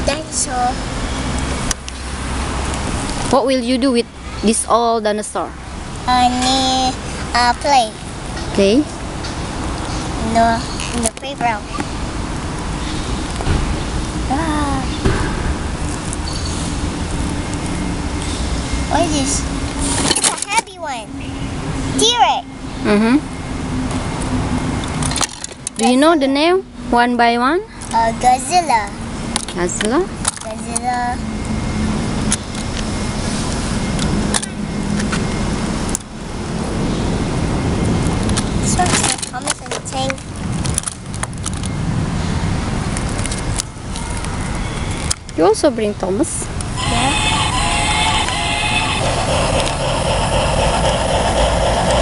a dinosaur. What will you do with this old dinosaur? I need uh, play Okay. No, in the playground. Ah. What is this? It's a heavy one. T-Rex. Mm-hmm. Do you know the name one by one? Uh, Godzilla. Godzilla. Godzilla. This one's Thomas and the Tank. You also bring Thomas.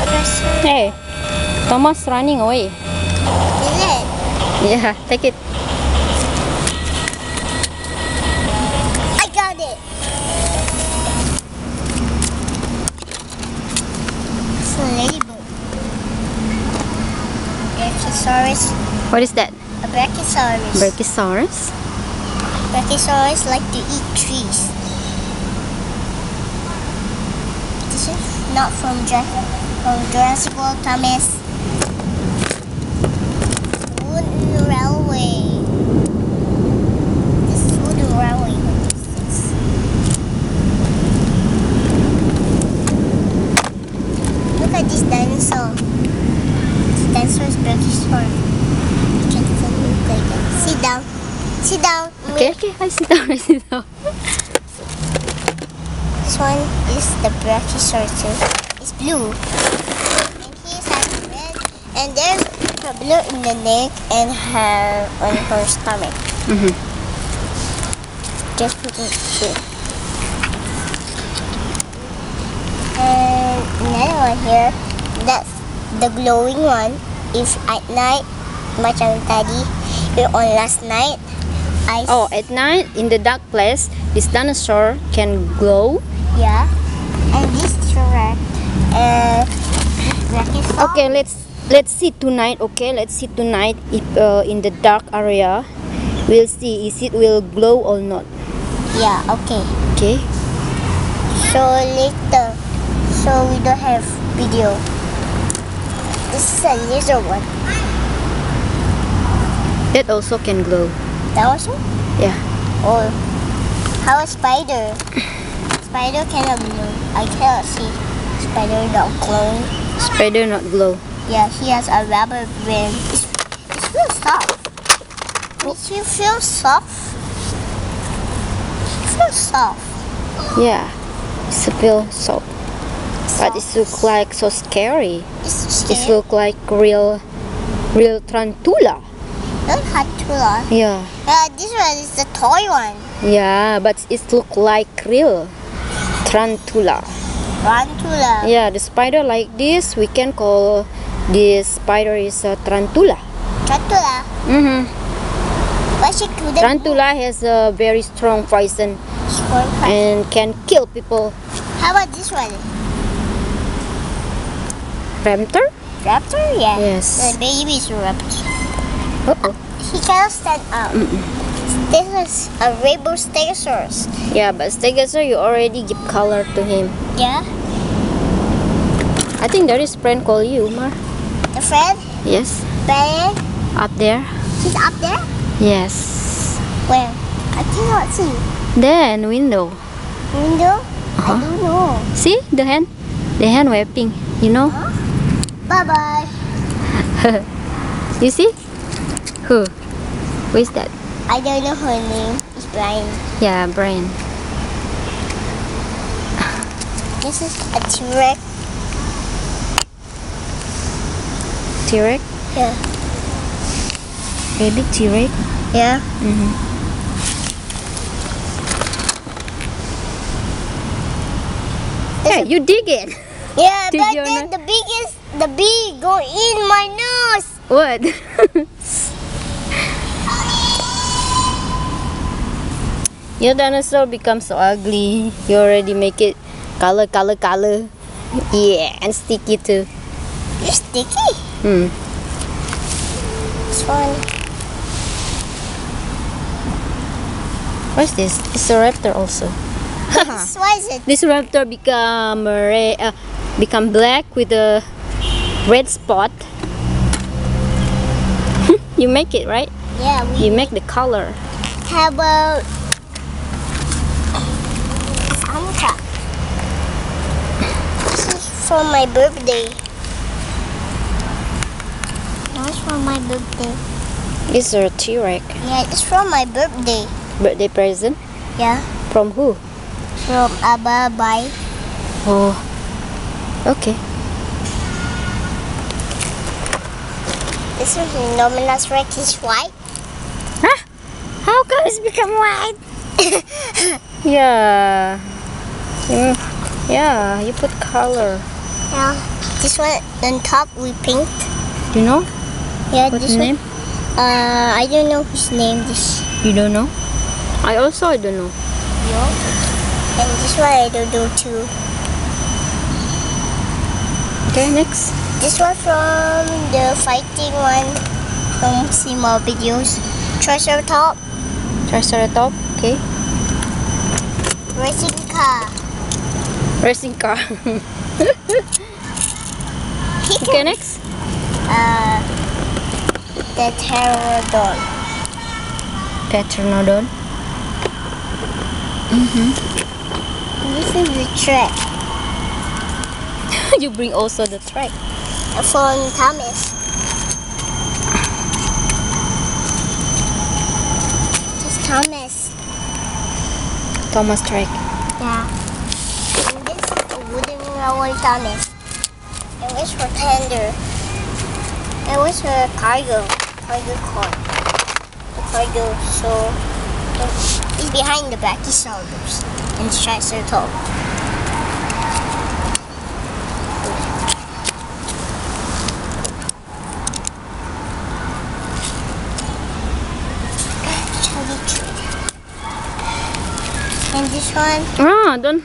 Professor. Hey, Thomas running away. Is it? Yeah, take it. What is that? A Brachiosaurus. Brachiosaurus. Brachiosaurus like to eat trees. This is not from, Jura- from Jurassic World, Thomas. Wooden railway. This is wooden railway. What is this? Look at this dinosaur. This dinosaur is Brachiosaur. You can look like that. Sit down. Sit down. Okay, okay, I sit down, I sit down. This one is the Brachiosaurus too. It's blue. And he has red. And there's a blue in the neck and her on her stomach. Mm-hmm. Just put it here. And another one here. That's the glowing one. If at night, macam tadi, eh, on last night, Oh, at night in the dark place, this dinosaur can glow. Yeah. And this T-Rex. Uh, Okay, let's let's see tonight. Okay, let's see tonight if uh, in the dark area, we'll see is it will glow or not. Yeah, okay. Okay. So later. So we don't have video. This is a laser one. That also can glow. That also? Yeah. Or how a spider? Spider cannot glow. I cannot see. Spider not glowing. Spider not glow. Yeah, he has a rubber band. It's, it's real soft. Makes you feel soft. It feels soft. Yeah. It's feel so. But it look like so scary. It's It scary. look like real, real tarantula. Look Hatula. Yeah. Yeah, this one is the toy one. Yeah, but it look like real tarantula. Tarantula. Yeah, the spider like this, we can call this spider is a tarantula. Tarantula. Mm-hmm. But she couldn't Tarantula has a very strong poison and can kill people. How about this one? Raptor? Raptor? Yeah. Yes. The baby is raptor. Uh-oh. He cannot stand up. This is a rainbow stegosaurus. Yeah, but Stegosaur, you already give color to him. Yeah. I think there is friend call you, Mar. The friend, Yes. Ben, Up there? he's up there. Yes. Where? I cannot see. There in window. Window? Uh-huh. I don't know. See the hand? The hand waving. You know? Bye bye. You see? Who? Who is that? I don't know her name. It's Brian. Yeah, Brian. This is a T-Rex. T-Rex? Yeah. Baby T-Rex? Yeah. Mm-hmm. Hey, you dig it! Yeah, Did but then the biggest, the bee go in my nose. What? Your dinosaur becomes so ugly. You already make it color, color, color. Yeah, and sticky too. You're sticky. Hmm. It's fun. What's this? It's a raptor also. This why is it? This raptor become red, uh, become black with a red spot. you make it right? Yeah, we You make the color. How about Santa? This is for my birthday. That's for my birthday. This is a T-Rex Yeah, it's for my birthday. birthday present. Yeah, From who? from Abba Bye. Oh, okay. This is Nominus Rex is white. Huh? How come it's become white? yeah. Mm, yeah, you put color. Yeah. This one on top we pink. You know Yeah, what's this the name? one. Uh, I don't know whose name this. You don't know? I also I don't know. And this one I don't know too. Okay, next. This one from the fighting one from see more videos. Treasure top, Triceratops. Okay. racing car. Racing car. okay, next. Uh, the pterodon. Petronodon. This is the track you bring also the track. from Thomas. Thomas. Thomas track. Yeah. And this is the wooden roller Thomas. And this for tender. It was for cargo? Cargo car. The cargo, so it's behind the back, Brachiosaurus and the Triceratops. Charlie tree. And this one Ah, don't.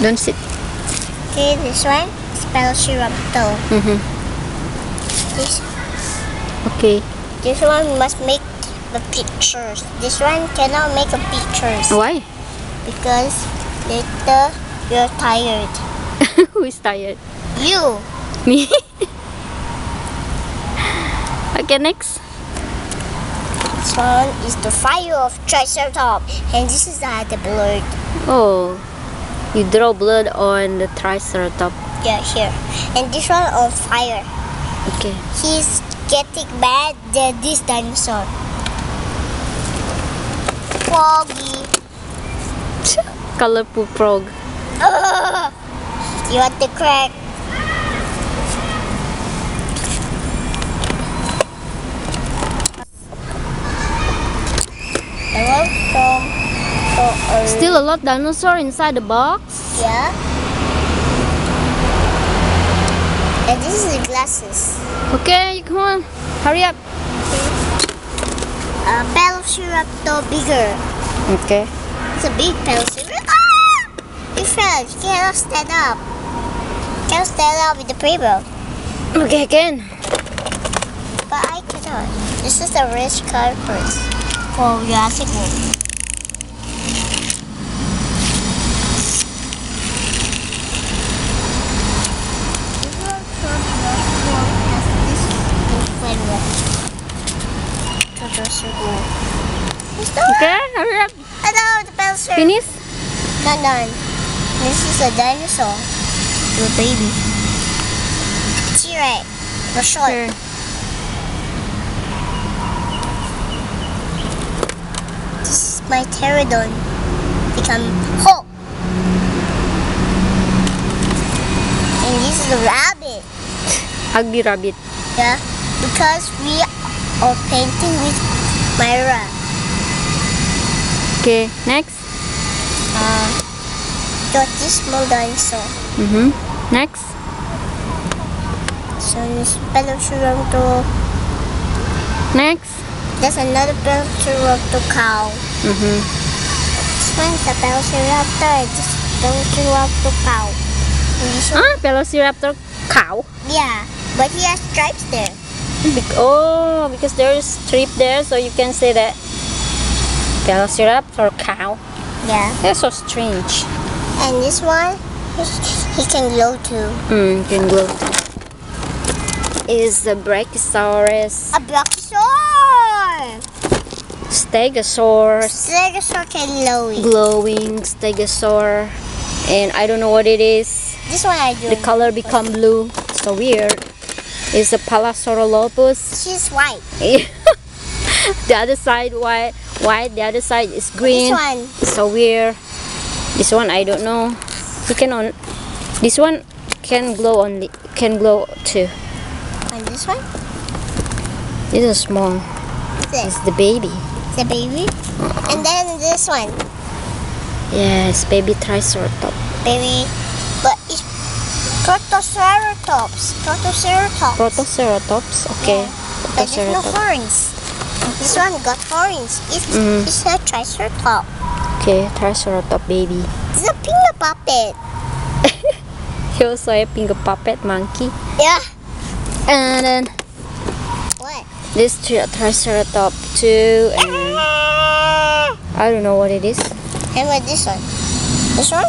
Don't sit. Okay, this one is Velociraptor. Mm-hmm. This Okay. this one must make the pictures. This one cannot make a pictures Why? because later you're tired. Who is tired? You. Me. okay, next. This one is the fire of Triceratops, and this is uh, the blood. Oh, you draw blood on the Triceratops. Yeah, here. And this one on fire. Okay. He's getting mad than this dinosaur. Froggy. Colorful frog. You want the crack? Want from for a Still a lot dinosaur inside the box. yeah. And this is the glasses. Okay, come on. Hurry up. Uh, Velociraptor bigger. Okay. It's a big Velociraptor. Ah! You fell. You cannot stand up. You cannot stand up with the paper. Okay, again. But I cannot. This is the rich carpet for Jurassic World. Okay, hurry up. Hello, the Velociraptor. Finish. Not done. This is a dinosaur. The baby. T-Rex. For short. Here. This is my pterodon. Become Hulk. And this is a rabbit. Ugly rabbit. Yeah. Because we are painting with Myra. Okay, next. Uh, got this small dinosaur. Mm-hmm. Next. So this Velociraptor. Next. There's another Velociraptor cow. Mm-hmm. This one's a Velociraptor and this is Velociraptor cow. And this one, Ah, Velociraptor cow. yeah, but he has stripes there. Bec- oh, because there's strip there, so you can say that. Velociraptor or cow. Yeah. They're so strange. And this one, he can glow too. Mm, can glow. Is the Brachiosaurus, A Brachiosaur! Stegosaurus, Stegosaur can glow. glowing Stegosaur, and I don't know what it is. This one I do. The color become blue. So weird. Is the Palasaurolophus. She's white. the other side white, white. The other side is green. This one. So weird. This one I don't know. He can on. This one can glow only. Can glow too. And this one. This is small. This. It's the baby. The baby. And then this one. Yes, baby Triceratops. Baby. But it's Protoceratops. Protoceratops. Protoceratops. Okay. Yeah. But there's no horns. This one got orange. It's, Mhm. it's a triceratops. Okay, Triceratops baby. It's a finger puppet. He also a pink puppet monkey. Yeah. And then What? this tri- Triceratops too. And I don't know what it is. And what this one? This one?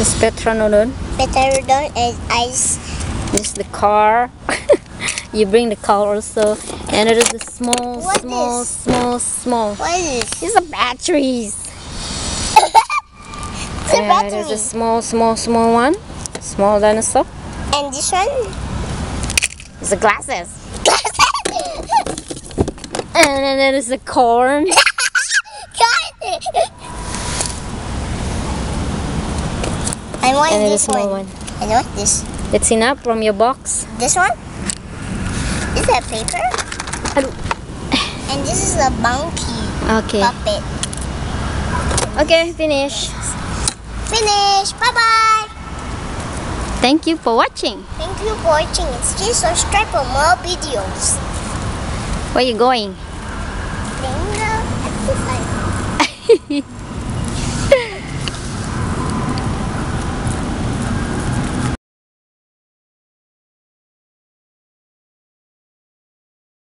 It's Petranodon. Pterodon and ice. This is the car. you bring the car also. And it is the small, What small, is- small, small. What is this? These are batteries. It's a battery. there's a small, small, small one. Small dinosaur. And this one? It's the glasses. Glasses! And then there is the corn. God! And what and is this small one? one. And what this? It's enough from your box. This one? Is that paper? And this is a monkey okay. puppet. Okay, finish. Finish. Bye-bye. Thank you for watching. Thank you for watching. Please subscribe for more videos. Where you going? Bingo exercise.